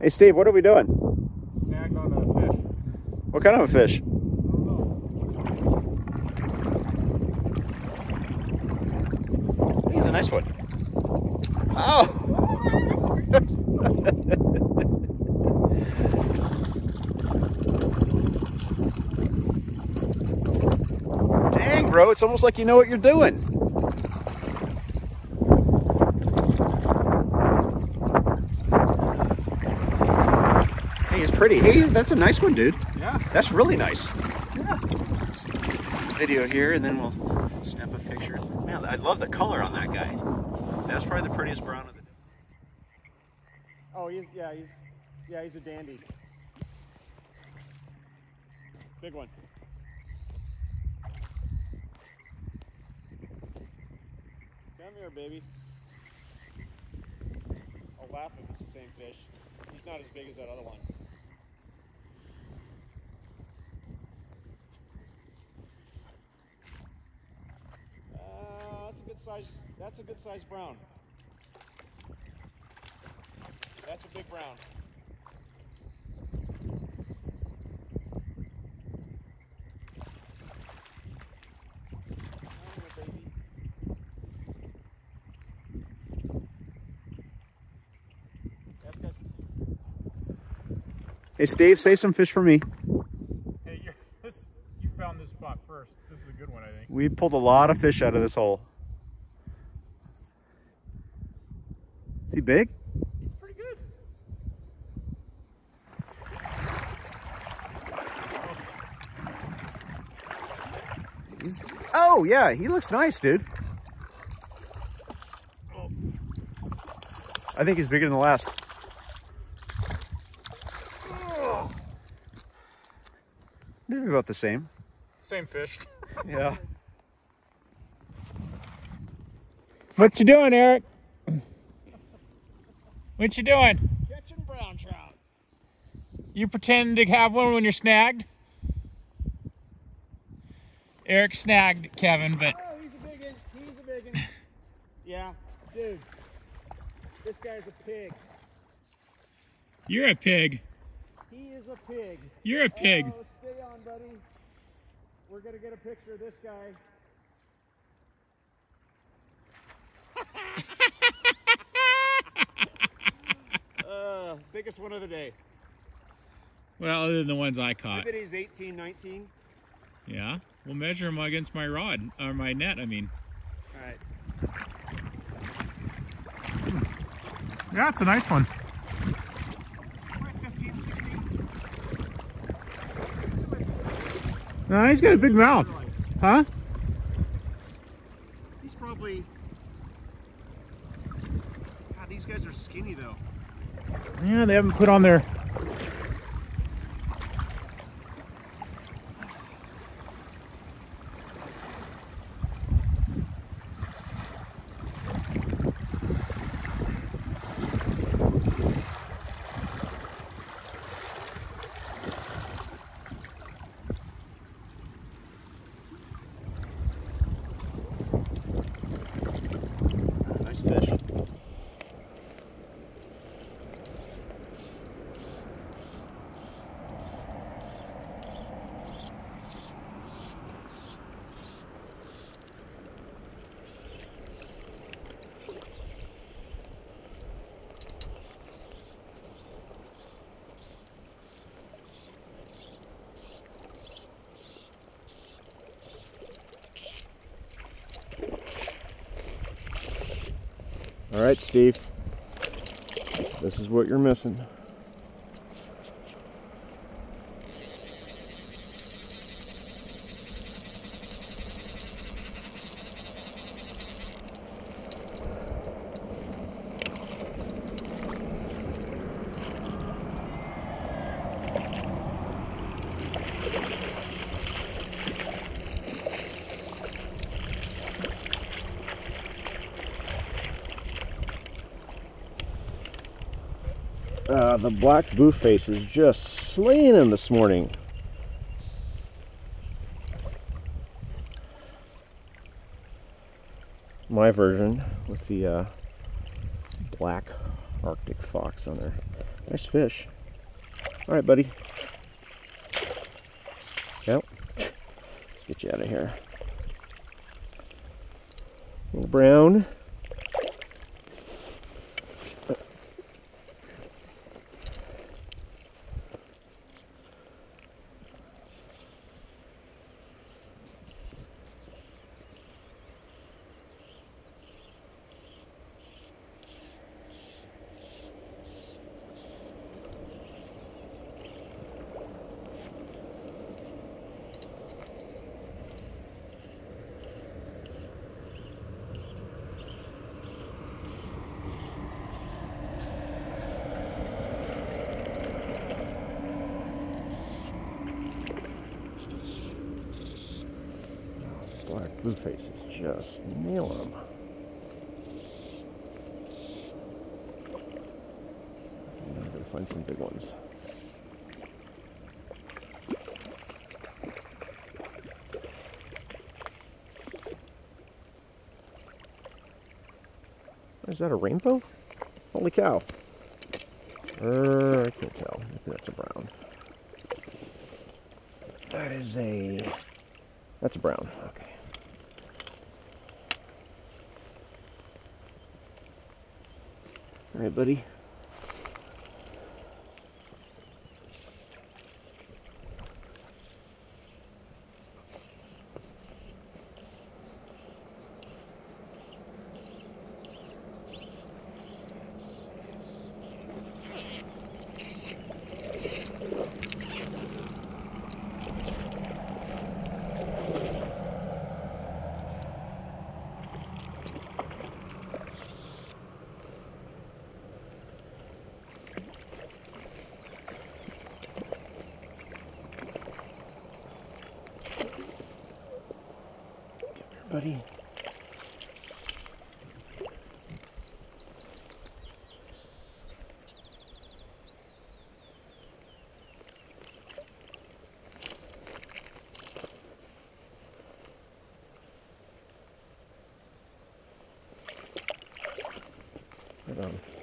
Hey Steve, what are we doing? Snagged on a fish. What kind of a fish? I don't know. He's a nice one. Oh! Dang, bro, it's almost like you know what you're doing. Pretty. Hey, that's a nice one, dude. Yeah. That's really nice. Yeah. Video here, and then we'll snap a picture. Man, I love the color on that guy. That's probably the prettiest brown of the day. Oh, he's yeah, he's yeah, he's a dandy. Big one. Come here, baby. I'll laugh if it's the same fish. He's not as big as that other one. Uh, that's a good size. That's a good size brown. That's a big brown. Come here, baby. That's got Hey, Steve, save some fish for me. Hey, you're, this, you found this spot first. This is a good one, I think. We pulled a lot of fish out of this hole. Is he big? He's pretty good. He's, oh, yeah, he looks nice, dude. I think he's bigger than the last. Maybe about the same. Same fish. Yeah. What you doing, Eric? What you doing? catching brown trout. You pretend to have one when you're snagged? Eric snagged Kevin, but Oh, he's a big one. He's a big one. Yeah, dude. This guy's a pig. you're a pig. He is a pig. You're a pig. Oh, stay on, buddy. We're gonna get a picture of this guy. uh, biggest one of the day. Well, other than the ones I I caught. bet he's 18, 19. Yeah. We'll measure them against my rod, or my net, I mean. All right. Yeah, it's a nice one. Probably 15, 16. No, he's got a big mouth. Huh? He's probably. God, these guys are skinny though. Yeah, they haven't put on their Nice fish. All right, Steve. This is what you're missing. Uh, the black blueface is just slaying him this morning. My version with the uh, black Arctic fox on there. Nice fish. All right, buddy. Yep. Get you out of here. Little brown. Black blue faces just nail them. I'm gonna find some big ones. Is that a rainbow? Holy cow. Uh, I can't tell. I that's a brown. That is a... That's a brown. Okay. All right, buddy. Buddy. Right on.